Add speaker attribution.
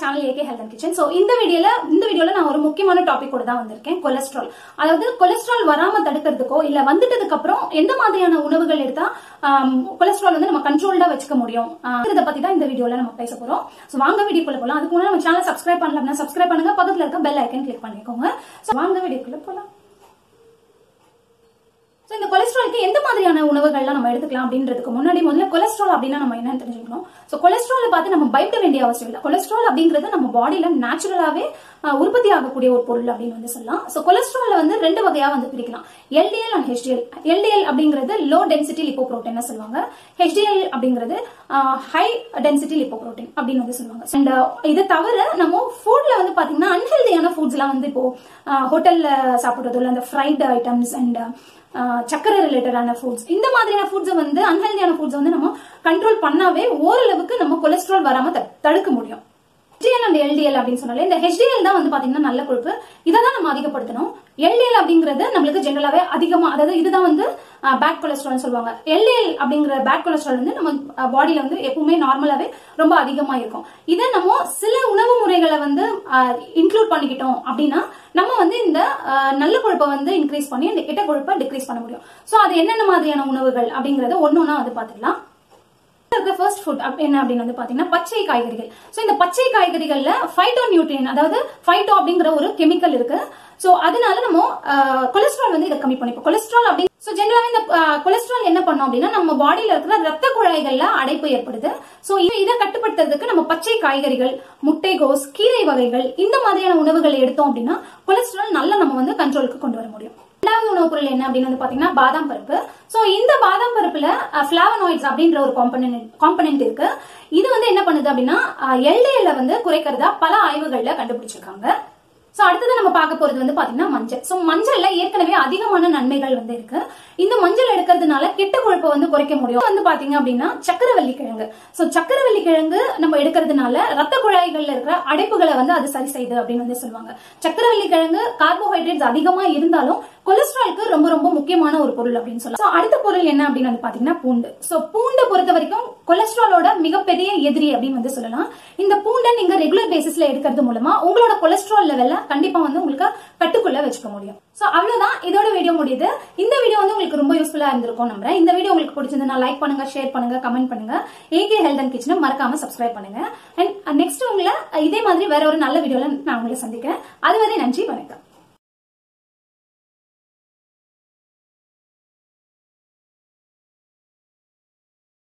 Speaker 1: Channel AK health and kitchen so இந்த வீடியோல இந்த வீடியோல நான் ஒரு முக்கியமான டாபிக் கூட தான் வந்திருக்கேன் கொலஸ்ட்ரால் அதாவது கொலஸ்ட்ரால் வராம தடுக்கிறதுக்கோ இல்ல வந்துட்டதுக்கு அப்புறம் எந்த மாதிரியான உணவுகள் எடுத்தா கொலஸ்ட்ரால் வந்து நம்ம கண்ட்ரோல்டா வச்சுக்க முடியும்? ஆஹ் இதை பத்தி தான் இந்த வீடியோல நம்ம பேச போறோம். ஸோ வாங்க வீடியோக்குள்ள போலாம். அதுக்கு முன்னாடி நம்ம சேனல் சப்ஸ்கிரைப் பண்ணல சப்ஸ்கிரைப் பண்ணுங்க. பக்கத்துல இருக்க பெல் ஐக்கன் கிளிக் பண்ணிக்கோங்க. ஸோ வாங்க வீடியோக்குள்ள போலாம். ஸோ எந்த மாதிரியான உணவுகள்லாம் நம்ம எடுத்துக்கலாம் அப்படின்றதுக்கு முன்னாடி முதல்ல கொலஸ்ட்ரால் அப்படின்னா நம்ம என்னன்னு தெரிஞ்சுக்கணும். ஸோ கொலஸ்ட்ரால் பார்த்து நம்ம பயப்பட வேண்டிய அவசியம் இல்லை. கொலஸ்ட்ரால் அப்படிங்கிறது நம்ம பாடியில நேச்சுரலாவே உற்பத்தி ஆகக்கூடிய ஒரு பொருள் அப்படின்னு வந்து சொல்லலாம். ஸோ கொலஸ்ட்ரால வந்து ரெண்டு வகையா வந்து பிரிக்கலாம். எல்டிஎல் அண்ட் ஹெச்டிஎல் எல்டிஎல் அப்படிங்கிறது லோ டென்சிட்டி லிப்போப்ரோட்டீன் சொல்லுவாங்க. ஹெச்டிஎல் அப்படிங்கிறது ஹை டென்சிட்டி லிப்போப்ரோட்டீன் அப்படின்னு வந்து சொல்லுவாங்க. அண்ட் இதை தவிர நம்ம ஃபுட்ல வந்து பாத்தீங்கன்னா அன்ஹெல்தியான ஃபுட்ஸ்லாம் வந்து இப்போ ஹோட்டல்ல சாப்பிடுறதோ இல்லை அந்த ஃப்ரைட் ஐட்டம்ஸ் அண்ட் சக்கரை ரிலேட்டடான ஃபுட்ஸ் இந்த மாதிரியான ஃபுட்ஸை வந்து அன்ஹெல்தியான ஃபுட்ஸ் வந்து நம்ம கண்ட்ரோல் பண்ணாவே ஓரளவுக்கு நம்ம கொலஸ்ட்ரால் வராம தடுக்க முடியும். ஹெச்டிஎல் அண்ட் எல்டிஎல் அப்படின்னு சொன்னாலே இந்த ஹெச்டிஎல் தான் வந்து பாத்தீங்கன்னா நல்ல கொழுப்பு. இதை தான் நம்ம அதிகப்படுத்தணும். எல்டிஎல் அப்படிங்கிறது நம்மளுக்கு ஜென்ரலாவே அதிகமா அதாவது இதுதான் வந்து பேட் கொலஸ்ட்ரால் சொல்லுவாங்க. எல்டிஎல் அப்படிங்கிற பேட் கொலஸ்ட்ரால் வந்து நம்ம பாடியில வந்து எப்பவுமே நார்மலாவே ரொம்ப அதிகமா இருக்கும். இதை நம்ம சில உணவு முறைகளை வந்து இன்க்ளூட் பண்ணிக்கிட்டோம் அப்படின்னா நம்ம வந்து இந்த நல்ல கொழுப்பை வந்து இன்க்ரீஸ் பண்ணி இந்த கெட்ட கொழுப்பை டிக்ரீஸ் பண்ண முடியும். சோ அது என்னென்ன மாதிரியான உணவுகள் அப்படிங்கறத ஒன்னொன்னா வந்து பாத்துக்கலாம். ஃபர்ஸ்ட் ஃபுட் என்ன அப்படின்னு வந்து பாத்தீங்கன்னா பச்சை காய்கறிகள். சோ இந்த பச்சை காய்கறிகள்ல ஃபைட்டோ நியூட்ரியன் அதாவது ஃபைட்டோ அப்படிங்கிற ஒரு கெமிக்கல் இருக்கு. சோ அதனால நம்ம கொலஸ்ட்ரால் வந்து இதை கம்மி பண்ணிப்போம். கொலஸ்ட்ரால் அப்படி சோ ஜெனரலாவே இந்த கொலஸ்ட்ரால் என்ன பண்ணோம் அப்படின்னா நம்ம பாடியில இருக்கிற ரத்த குழாய்கள்ல அடைப்பு ஏற்படுது. சோ இதை கட்டுப்படுத்துறதுக்கு நம்ம பச்சை காய்கறிகள் முட்டைகோஸ் கீரை வகைகள் இந்த மாதிரியான உணவுகளை எடுத்தோம் அப்படின்னா கொலஸ்ட்ரால் நல்லா நம்ம வந்து கண்ட்ரோலுக்கு கொண்டு வர முடியும். ரெண்டாவது உணவுப் பொருள் என்ன அப்படின்னு வந்து பாத்தீங்கன்னா பாதாம் பருப்பு. சோ இந்த பாதாம் பருப்புல பிளாவனாய்ட்ஸ் அப்படின்ற ஒரு காம்பனன்ட் காம்பனன்ட் இருக்கு. இது வந்து என்ன பண்ணுது அப்படின்னா எல்டிஎல்ல வந்து குறைக்கிறதா பல ஆய்வுகள்ல கண்டுபிடிச்சிருக்காங்க. சோ அடுத்தது நம்ம பார்க்க போறது வந்து பாத்தீங்கன்னா மஞ்சள். சோ மஞ்சள்ல ஏற்கனவே அதிகமான நன்மைகள் வந்து இருக்கு. இந்த மஞ்சள் எடுக்கிறதுனால கெட்ட கொழுப்பை வந்து குறைக்க முடியும். வந்து பாத்தீங்க அப்படின்னா சக்கரவள்ளி கிழங்கு. சோ சக்கரவள்ளி கிழங்கு நம்ம எடுக்கிறதுனால ரத்த குழாய்கள்ல இருக்கிற அடைப்புகளை வந்து அது சரி செய்யுது அப்படின்னு வந்து சொல்லுவாங்க. சக்கரவள்ளி கிழங்கு கார்போஹைட்ரேட்ஸ் அதிகமா இருந்தாலும் கொலஸ்ட்ராலுக்கு ரொம்ப ரொம்ப முக்கியமான ஒரு பொருள் அப்படின்னு சொல்லலாம். அடுத்த பொருள் என்ன அப்படின்னு வந்து பாத்தீங்கன்னா பூண்டு. சோ பூண்டை பொறுத்த வரைக்கும் கொலஸ்ட்ராலோட மிகப்பெரிய எதிரி அப்படின்னு வந்து சொல்லலாம். இந்த பூண்டை நீங்க ரெகுலர் பேசிஸ்ல எடுக்கிறது மூலமா உங்களோட கொலஸ்ட்ரால் லெவல்ல கண்டிப்பா வந்து உங்களுக்கு கட்டுக்குள்ள வச்சுக்க முடியும். சோ அவ்வளவுதான். இதோட வீடியோ முடியுது. இந்த வீடியோ வந்து உங்களுக்கு ரொம்ப யூஸ்ஃபுல்லா இருந்திருக்கும் நம்புறேன். இந்த வீடியோ உங்களுக்கு பிடிச்சிருந்தா லைக் பண்ணுங்க ஷேர் பண்ணுங்க கமெண்ட் பண்ணுங்க. ஏகே ஹெல்த் அண்ட் கிச்சனை மறக்காம சப்ஸ்கிரைப் பண்ணுங்க. அண்ட் நெக்ஸ்ட் உங்களை இதே மாதிரி வேற ஒரு நல்ல வீடியோல நான் உங்களை சந்திக்கிறேன். அதுவரை நன்றி வணக்கம்.